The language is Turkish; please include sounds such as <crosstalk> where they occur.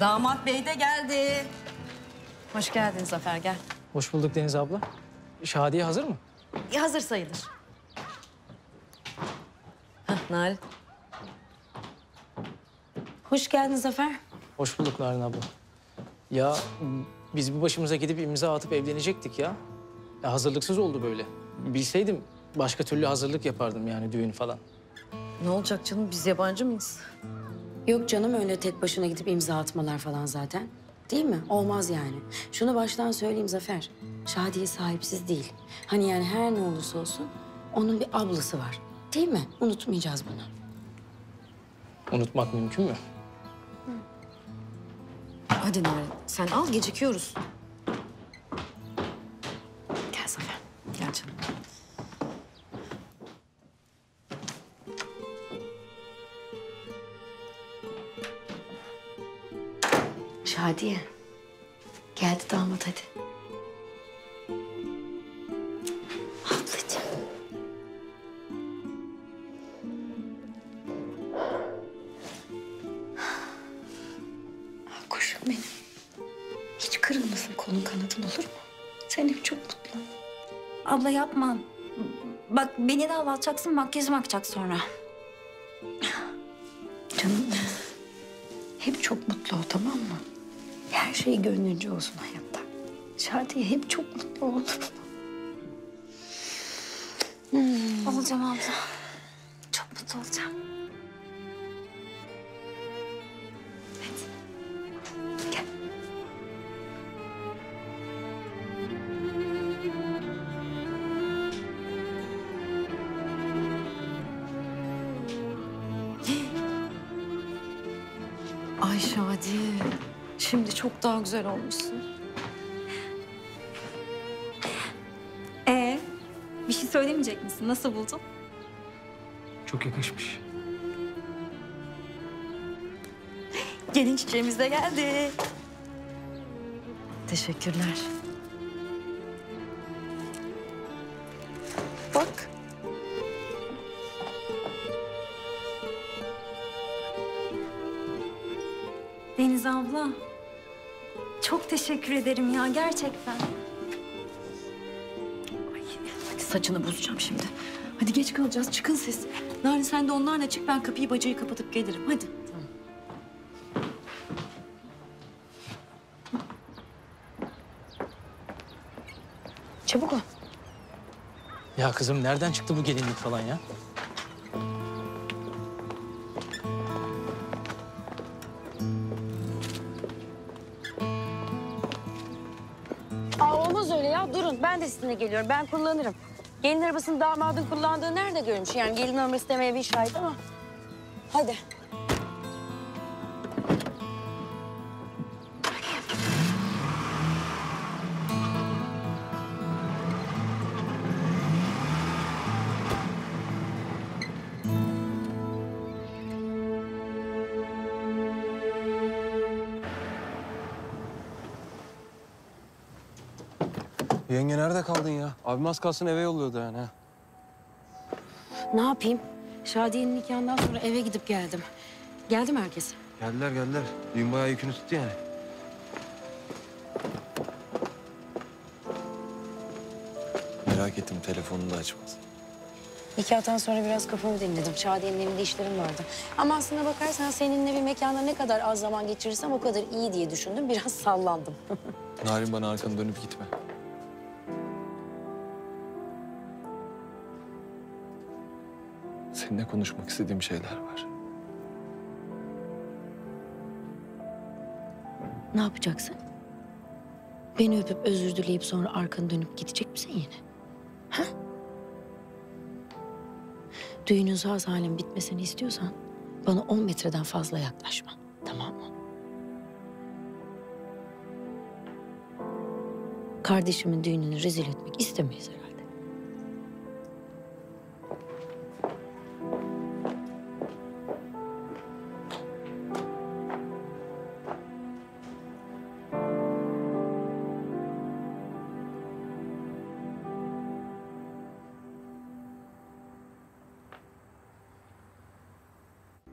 Damat bey de geldi. Hoş geldin Zafer gel. Hoş bulduk Deniz abla. Şadiye hazır mı? Ya, hazır sayılır. Hah Nail. Hoş geldin Zafer. Hoş bulduk Narin abla. Ya biz bir başımıza gidip imza atıp evlenecektik ya. ya hazırlıksız oldu böyle. Bilseydim başka türlü hazırlık yapardım yani düğün falan. Ne olacak canım biz yabancı mıyız? Yok canım öyle tek başına gidip imza atmalar falan zaten. Değil mi? Olmaz yani. Şunu baştan söyleyeyim Zafer. Şadiye sahipsiz değil. Hani yani her ne olursa olsun onun bir ablası var. Değil mi? Unutmayacağız bunu. Unutmak mümkün mü? Hadi Nail sen al gecikiyoruz. Şadiye. Geldi damat hadi. Ablacığım. Ah, Kuşum benim. Hiç kırılmasın kolun kanadın olur mu? Sen hep çok mutlu. Abla yapma. Bak beni de ağlatacaksın makyajım akacak sonra. Canım benim. Hep çok mutlu ol tamam mı? Her şey gönlünce olsun hayatta. Şadiye hep çok mutlu ol. Olacağım abla. Çok mutlu olacağım. Gel. Ay Şadiye. Şimdi çok daha güzel olmuşsun. Ee, bir şey söylemeyecek misin? Nasıl buldun? Çok yakışmış. Gelin çiçeğimiz de geldi. Teşekkürler. Deniz abla. Çok teşekkür ederim ya gerçekten. Ay, hadi saçını bozacağım şimdi. Hadi geç kalacağız. Çıkın siz. Narin sen de onlarla çık. Ben kapıyı bacayı kapatıp gelirim. Hadi. Çabuk ol. Ya kızım nereden çıktı bu gelinlik falan ya? Aa, olmaz öyle ya. Durun. Ben de sizinle geliyorum. Ben kullanırım. Gelin arabasını damadın kullandığı nerede görmüş? Yani gelin arabası demeye bir şahit ama. Hadi. Yenge nerede kaldın ya? Abim az kalsın eve yolluyordu yani. ha. Ne yapayım? Şadiye'nin nikahından sonra eve gidip geldim. Geldi mi herkes? Geldiler geldiler. Düğün bayağı yükünü tuttu yani. Merak ettim telefonunu da açmadı. Nikahtan sonra biraz kafamı dinledim. Şadiye'nin evinde işlerim vardı. Ama aslına bakarsan seninle bir mekanda ne kadar az zaman geçirirsem o kadar iyi diye düşündüm. Biraz sallandım. <laughs> Narin bana arkanı dönüp gitme. Seninle konuşmak istediğim şeyler var. ne yapacaksın? Beni öpüp özür dileyip sonra arkanı dönüp gidecek misin yine? Ha? Düğünün sağ salim bitmesini istiyorsan bana 10 metreden fazla yaklaşma. Tamam mı? Kardeşimin düğününü rezil etmek istemeyiz herhalde.